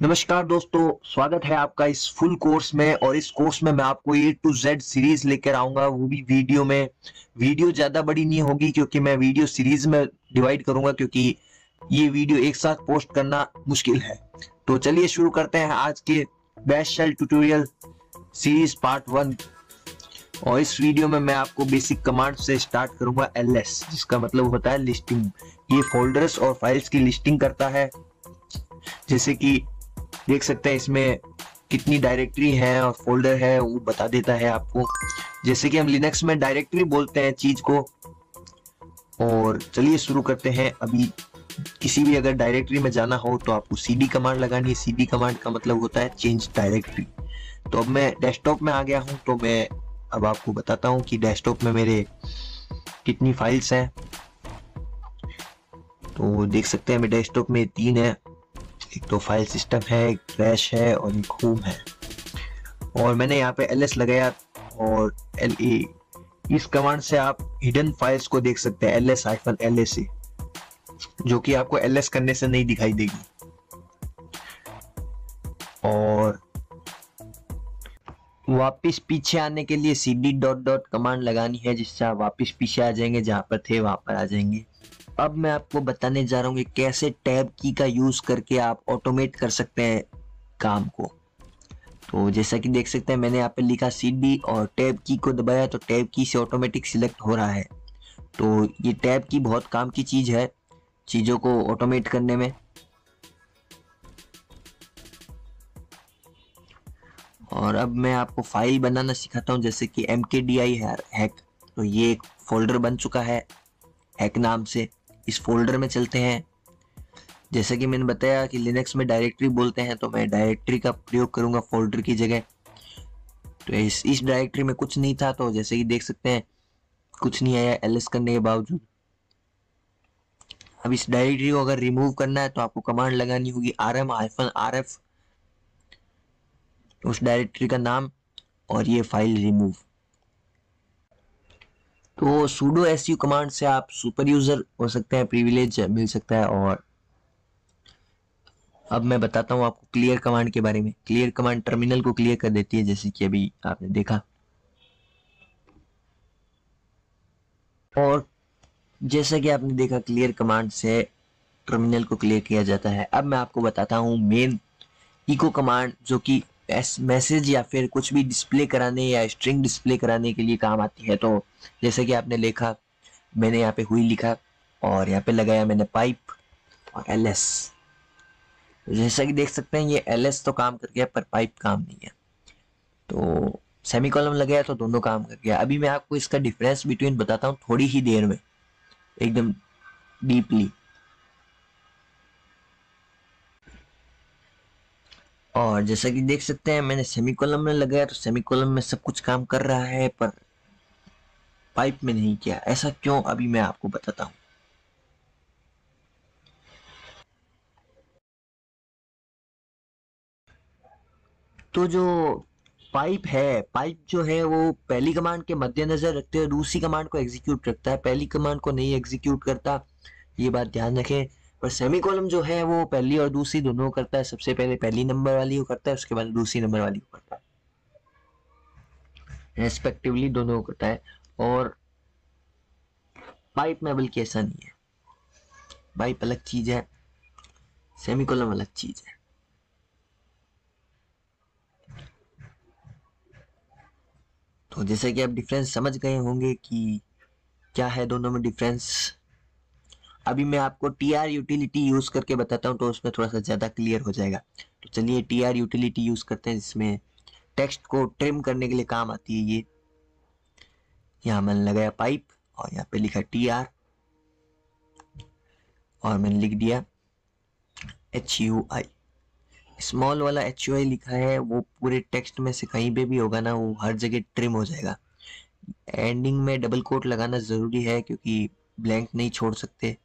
नमस्कार दोस्तों, स्वागत है आपका इस फुल कोर्स में और इस कोर्स में मैं आपको ए टू जेड सीरीज़ लेकर आऊँगा, वो भी वीडियो में। वीडियो ज़्यादा बड़ी नहीं होगी क्योंकि मैं वीडियो सीरीज़ में डिवाइड करूँगा क्योंकि ये वीडियो एक साथ पोस्ट करना मुश्किल है। तो चलिए शुरू करते हैं आज के best shell tutorial series part one और इस वीडियो में मैं आपको बेसिक कमांड से स्टार्ट करूँगा एलएस जिसका मतलब होता है लिस्टिंग ये फोल्डर्स और फाइल्स की लिस्टिंग करता है, जैसे कि देख सकते हैं इसमें कितनी डायरेक्टरी है और फोल्डर है, वो बता देता है आपको। जैसे कि हम लिनक्स में डायरेक्टरी बोलते हैं चीज़ को। और चलिए शुरू करते हैं। अभी किसी भी अगर डायरेक्टरी में जाना हो तो आपको सीडी कमांड लगानी है। सीडी कमांड का मतलब होता है चेंज डायरेक्टरी तो अब मैं डेस्कटॉप में आ गया हूँ तो मैं अब आपको बताता हूँ कि डेस्कटॉप में मेरे कितनी फाइल्स हैं। तो देख सकते हैं, मेरे डेस्कटॉप में तीन है। एक तो फ़ाइल सिस्टम है क्रैश है और एक होम है। और मैंने यहाँ पे एल लगाया और एल ए इस कमांड से आप हिडन फाइल्स को देख सकते हैं एल एस आईफन एल जो कि आपको एल एस करने से नहीं दिखाई देगी। और वापिस पीछे आने के लिए C D dot dot command लगानी है, जिससे आप वापिस पीछे आ जाएँगे, जहाँ पर थे, वहाँ पर आ जाएँगे। अब मैं आपको बताने जा रहा हूँ कैसे टैब की का यूज़ करके आप ऑटोमेट कर सकते हैं काम को। तो जैसा कि देख सकते हैं, मैंने यहाँ पे लिखा सी डी और टैब की को दबाया तो टैब की से ऑटोमेटिक सिलेक्ट हो रहा है। तो ये टैब की बहुत काम की चीज़ है चीज़ों को ऑटोमेट करने में। और अब मैं आपको फ़ाइल बनाना सिखाता हूँ, जैसे कि एम के डी आई हैक तो ये एक फोल्डर बन चुका है हैक नाम से। इस फोल्डर में चलते हैं। जैसे कि मैंने बताया कि लिनक्स में डायरेक्टरी बोलते हैं तो मैं डायरेक्टरी का प्रयोग करूँगा फोल्डर की जगह। तो इस इस डायरेक्टरी में कुछ नहीं था तो जैसे कि देख सकते हैं, कुछ नहीं आया एलएस करने के बावजूद। अब इस डायरेक्टरी को अगर रिमूव करना है तो आपको कमांड लगानी होगी R M hyphen R F उस डायरेक्टरी का नाम और ये फ़ाइल रिमूव तो सूडो एस यू कमांड से आप सुपर यूज़र हो सकते हैं प्रिविलेज मिल सकता है और अब मैं बताता हूँ आपको क्लियर कमांड के बारे में। क्लियर कमांड टर्मिनल को क्लियर कर देती है, जैसे कि अभी आपने देखा। और जैसा कि आपने देखा क्लियर कमांड से टर्मिनल को क्लियर किया जाता है। अब मैं आपको बताता हूँ मेन इको कमांड जो कि मैसेज या फिर कुछ भी डिस्प्ले कराने या स्ट्रिंग डिस्प्ले कराने के लिए काम आती है तो जैसे कि आपने लिखा मैंने यहाँ पे हुई लिखा और यहाँ पे लगाया मैंने पाइप और एल एस जैसा कि देख सकते हैं, ये एल एस तो काम कर गया, पर पाइप काम नहीं है। तो सेमी कॉलम लगाया तो दोनों काम कर गया। अभी मैं आपको इसका डिफरेंस बिटवीन बताता हूँ थोड़ी ही देर में, एकदम डीपली और जैसा कि देख सकते हैं, मैंने सेमी कॉलम में लगाया तो सेमी कॉलम में सब कुछ काम कर रहा है, पर पाइप में नहीं किया। ऐसा क्यों? अभी मैं आपको बताता हूँ। तो जो पाइप है पाइप जो है, वो पहली कमांड के मद्देनजर रखते हुए दूसरी कमांड को एग्जीक्यूट करता है। पहली कमांड को नहीं एग्जीक्यूट करता, ये बात ध्यान रखें। पर सेमी कॉलम जो है, वो पहली और दूसरी दोनों करता है। सबसे पहले पहली नंबर वाली को करता है, उसके बाद दूसरी नंबर वाली को करता है। रेस्पेक्टिवली दोनों को करता है। और पाइप में बल्कि ऐसा नहीं है। पाइप अलग चीज़ है सेमी कॉलम अलग चीज़ है। तो जैसे कि आप डिफरेंस समझ गए होंगे कि क्या है दोनों में डिफरेंस अभी मैं आपको टी आर यूटिलिटी यूज़ करके बताता हूँ तो उसमें थोड़ा सा ज़्यादा क्लियर हो जाएगा। तो चलिए टी आर यूटिलिटी यूज़ करते हैं जिसमें टेक्स्ट को ट्रिम करने के लिए काम आती है ये। यहाँ मैंने लगाया पाइप और यहाँ पे लिखा टी आर और मैंने लिख दिया एच यू आई स्मॉल वाला एच यू आई लिखा है, वो पूरे टेक्स्ट में से कहीं पे भी होगा ना, वो हर जगह ट्रिम हो जाएगा। एंडिंग में डबल कोट लगाना ज़रूरी है क्योंकि ब्लैंक नहीं छोड़ सकते।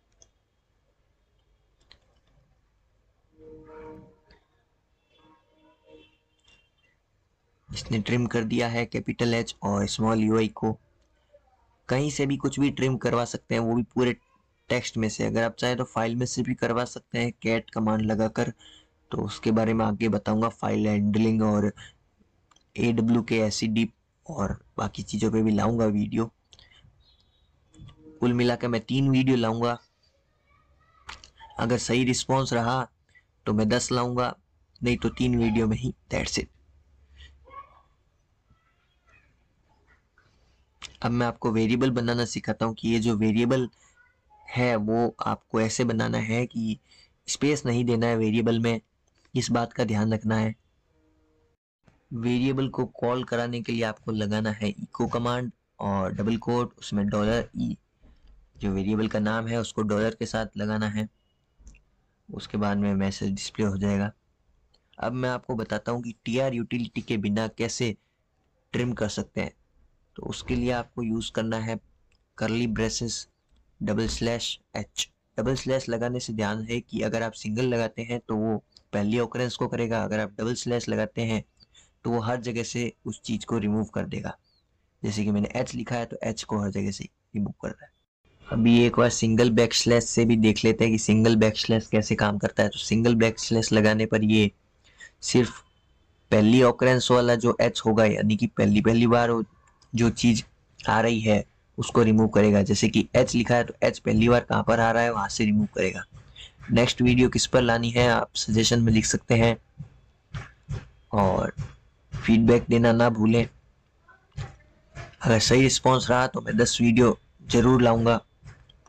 इसने ट्रिम कर दिया है कैपिटल एच और स्मॉल यू को। कहीं से भी कुछ भी ट्रिम करवा सकते हैं, वो भी पूरे टेक्स्ट में से। अगर आप चाहें तो फ़ाइल में से भी करवा सकते हैं कैट कमांड लगाकर। तो उसके बारे में आगे बताऊँगा फ़ाइल हैंडलिंग और A W K S D और बाकी चीज़ों पे भी लाऊँगा वीडियो कुल मिलाकर मैं तीन वीडियो लाऊँगा। अगर सही रिस्पॉन्स रहा तो मैं दस लाऊँगा, नहीं तो तीन वीडियो में ही दैट्स इट अब मैं आपको वेरिएबल बनाना सिखाता हूँ कि ये जो वेरिएबल है, वो आपको ऐसे बनाना है कि स्पेस नहीं देना है वेरिएबल में। इस बात का ध्यान रखना है। वेरिएबल को कॉल कराने के लिए आपको लगाना है इको कमांड और डबल कोट उसमें डॉलर ई जो वेरिएबल का नाम है, उसको डॉलर के साथ लगाना है। उसके बाद में मैसेज डिस्प्ले हो जाएगा। अब मैं आपको बताता हूँ कि टी आर यूटिलिटी के बिना कैसे ट्रिम कर सकते हैं। तो उसके लिए आपको यूज़ करना है curly braces double slash H double slash लगाने से ध्यान है कि अगर आप सिंगल लगाते हैं तो वो पहली ऑकरेंस को करेगा, अगर आप डबल स्लैश लगाते हैं तो वो हर जगह से उस चीज़ को रिमूव कर देगा। जैसे कि मैंने एच लिखा है तो एच को हर जगह से रिमूव कर रहा है। अभी एक बार सिंगल बैक स्लैश से भी देख लेते हैं कि सिंगल बैक स्लैश कैसे काम करता है। तो सिंगल बैक स्लैश लगाने पर ये सिर्फ़ पहली ऑकरेंस वाला जो एच होगा, यानी कि पहली पहली बार जो चीज़ आ रही है, उसको रिमूव करेगा। जैसे कि एच लिखा है तो एच पहली बार कहाँ पर आ रहा है, वहाँ से रिमूव करेगा। नेक्स्ट वीडियो किस पर लानी है, आप सजेशन में लिख सकते हैं। और फीडबैक देना ना भूलें। अगर सही रिस्पॉन्स रहा तो मैं दस वीडियो ज़रूर लाऊँगा।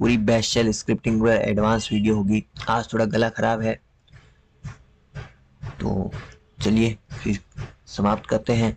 पूरी बेस्ट स्क्रिप्टिंग पर एडवांस वीडियो होगी। आज थोड़ा गला ख़राब है। तो चलिए, फिर समाप्त करते हैं।